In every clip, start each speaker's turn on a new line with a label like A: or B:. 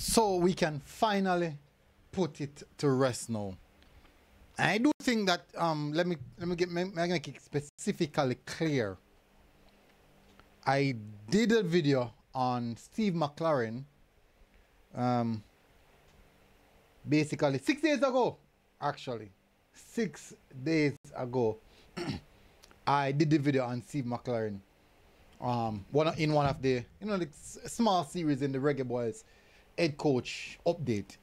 A: so we can finally put it to rest now. I do think that um, let me let me get make it specifically clear. I did a video on Steve McClaren um, basically six days ago, actually. Six days ago, I did the video on Steve McClaren Um, one in one of the you know the small series in the Reggae Boyz head coach update.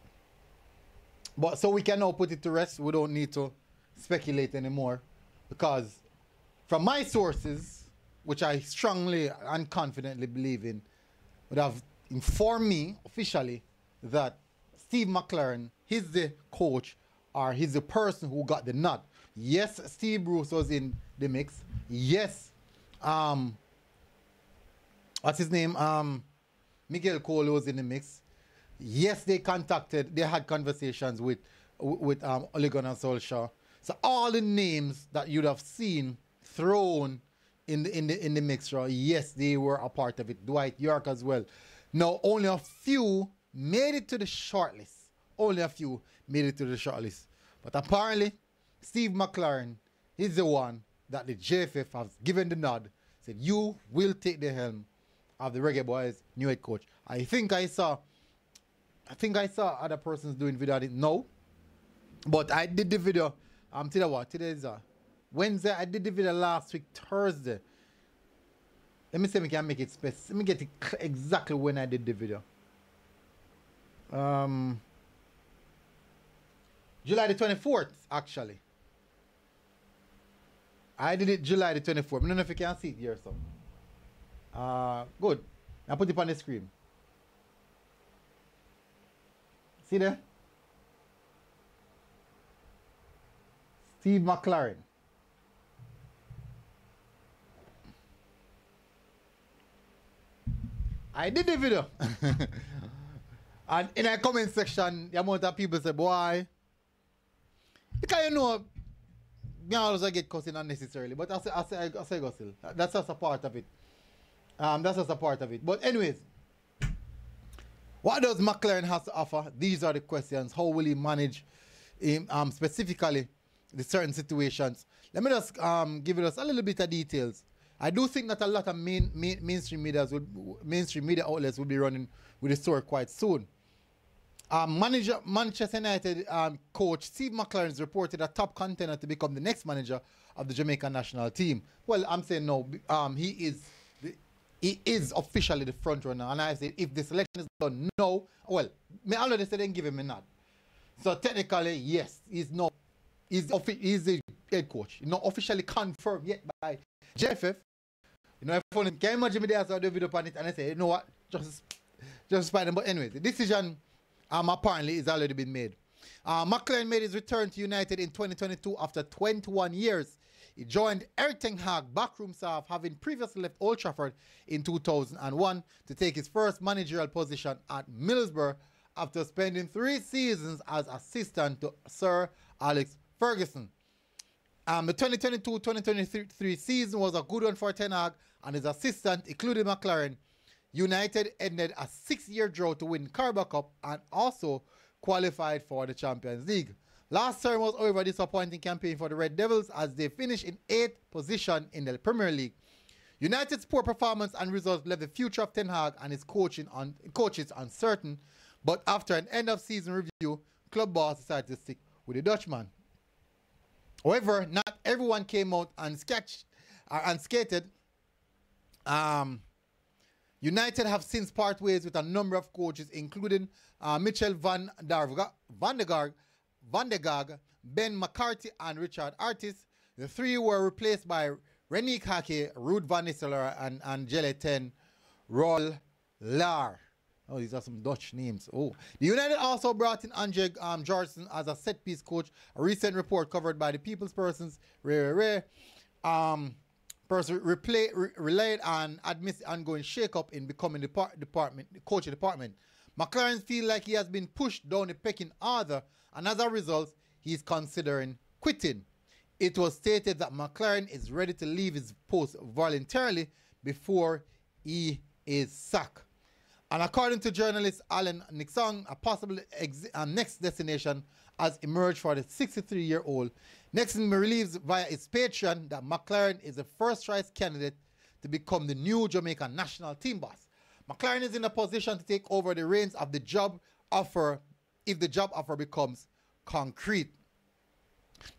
A: But so we can now put it to rest. We don't need to speculate anymore because from my sources, which I strongly and confidently believe in, would have informed me officially that Steve McClaren, he's the coach or he's the person who got the nod. Yes, Steve Bruce was in the mix. Yes, um, what's his name? Um, Miguel Cole was in the mix. Yes, they contacted, they had conversations with with um, Ole Gunnar Solskjaer. So all the names that you'd have seen thrown in the in the in the mixture, yes, they were a part of it. Dwight Yorke as well. Now only a few made it to the shortlist. Only a few made it to the shortlist. But apparently, Steve McClaren is the one that the JFF has given the nod. Said you will take the helm of the Reggae Boyz new head coach. I think I saw I think I saw other persons doing video. I didn't know. But I did the video. Um, today what? Today is uh, Wednesday. I did the video last week, Thursday. Let me see if we can make it specific. Let me get it exactly when I did the video. Um, July the 24th, actually. I did it July the 24th. I don't know if you can see it here, so. Uh, good. I put it on the screen. See there? Steve McClaren. I did the video. and in the comment section, the amount of people say, boy, because you know, me always get cussing unnecessarily, but I say, I say, I say, go still. That's just a part of it. Um, that's just a part of it. But anyways, what does McClaren have to offer? These are the questions. How will he manage him, um, specifically the certain situations? Let me just um, give us a little bit of details. I do think that a lot of main, main mainstream media mainstream media outlets will be running with the story quite soon. Um, manager Manchester United um, coach Steve McClaren is reported a top contender to become the next manager of the Jamaican national team. Well, I'm saying no. Um, he is he is officially the front runner. And I said, if the selection is done, no. Well, me already said then give him a nod. So technically, yes, he's not. He's, he's the head coach. Not officially confirmed yet by JFF. You know, if only can you imagine me there saw the video on it and I say, you know what, just just spider. But anyway, the decision um apparently is already been made. Uh, McClaren made his return to United in 2022 after 21 years he joined Erik Ten Hag backroom staff, having previously left Old Trafford in 2001 to take his first managerial position at Middlesbrough after spending three seasons as assistant to Sir Alex Ferguson. Um, the 2022-2023 season was a good one for Ten Hag and his assistant, including McClaren. United ended a six-year drought to win Carabao Cup and also qualified for the Champions League. Last term was however a disappointing campaign for the Red Devils as they finished in 8th position in the Premier League. United's poor performance and results left the future of Ten Hag and his coaching on, coaches uncertain, but after an end-of-season review, club boss decided to stick with the Dutchman. However, not everyone came out and sketched uh, and skated. Um, United have since part ways with a number of coaches, including uh, Mitchell van der, van der Van der Gaag, Ben McCarthy, and Richard Artis. The three were replaced by Renick Hake, Ruud van Nistelrooy, and Angele Ten Roll Lar. Oh, these are some Dutch names. Oh, the United also brought in Andre um, as a set piece coach. A recent report covered by the People's Persons, Ray Ray, um, person replay, re relayed and admits ongoing shake-up in becoming the part, department, the coaching department. McClaren feel like he has been pushed down the pecking order and as a result, he is considering quitting. It was stated that McClaren is ready to leave his post voluntarily before he is sacked. And according to journalist Alan Nixon, a possible uh, next destination has emerged for the 63 year old. Nixon believes via his Patreon that McClaren is the first choice candidate to become the new Jamaican national team boss. McClaren is in a position to take over the reins of the job offer if the job offer becomes concrete.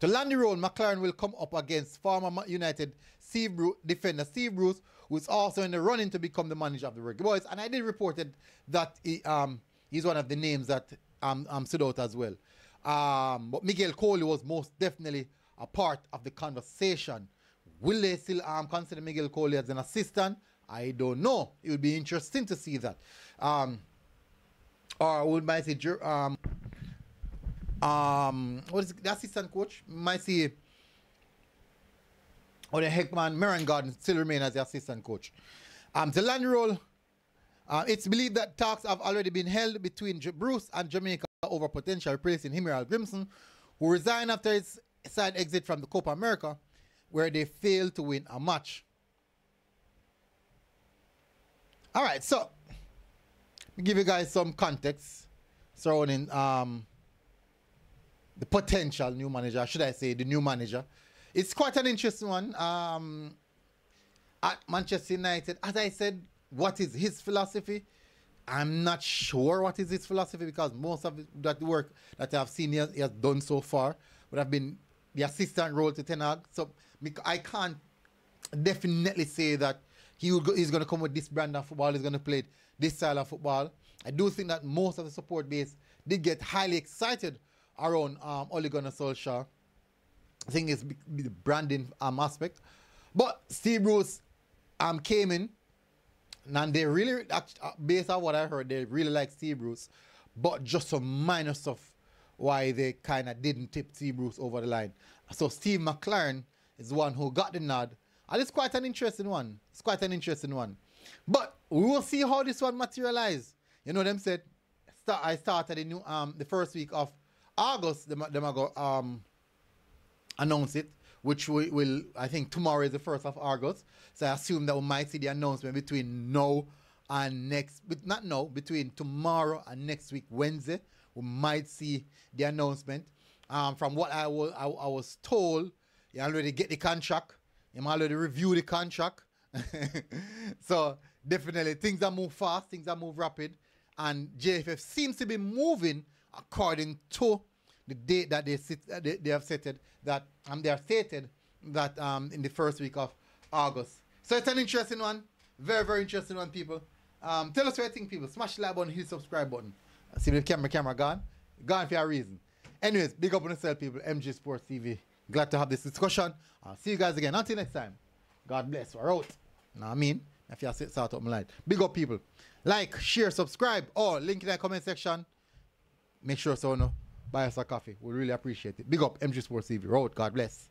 A: To land the role, McClaren will come up against former United Steve Bruce, defender Steve Bruce, who is also in the running to become the manager of the Reggae Boyz. And I did reported that he, um, he's one of the names that um, um, stood out as well. Um, but Miguel Coley was most definitely a part of the conversation. Will they still um, consider Miguel Coley as an assistant? I don't know. It would be interesting to see that. Um, or would might say um, um, what is the assistant coach? Might see or the heck man, Merron Gordon still remain as the assistant coach. Um, the land uh, it's believed that talks have already been held between J Bruce and Jamaica over potential replacing Emerald Grimson, who resigned after his side exit from the Copa America, where they failed to win a match. All right, so let give you guys some context surrounding um, the potential new manager, should I say, the new manager. It's quite an interesting one. Um, at Manchester United, as I said, what is his philosophy? I'm not sure what is his philosophy because most of that work that I've seen he has, he has done so far would have been the assistant role to Ten Hag. So I can't definitely say that he will go, he's going to come with this brand of football. He's going to play this style of football. I do think that most of the support base did get highly excited around um, Ole Gunnar Solskjaer. I think it's the branding um, aspect. But Steve Bruce um, came in, and they really, uh, based on what I heard, they really like Steve Bruce, but just some minor stuff why they kind of didn't tip Steve Bruce over the line. So Steve McClaren is the one who got the nod, and it's quite an interesting one. It's quite an interesting one. But we will see how this one materialize. You know, them said, start, I started the new um the first week of August. Them, them go um announce it, which we will, I think tomorrow is the 1st of August. So I assume that we might see the announcement between now and next, but not now, between tomorrow and next week, Wednesday, we might see the announcement. Um, from what I was, I, I was told, you already get the contract, you already review the contract. so definitely things are move fast, things are move rapid, and JFF seems to be moving according to the date that they, sit, uh, they, they have it, that um, they have stated that um, in the first week of August. So it's an interesting one. Very, very interesting one, people. Um, tell us what you think, people. Smash the like button, hit the subscribe button. See the camera, camera gone. Gone for a reason. Anyways, big up on yourself, people. MG Sports TV. Glad to have this discussion. I'll see you guys again. Until next time. God bless. We're out. Know what I mean? If you sit out up my light. Big up, people. Like, share, subscribe, or link in the comment section. Make sure so no buy us a coffee. We really appreciate it. Big up MG Sports TV. Road. God bless.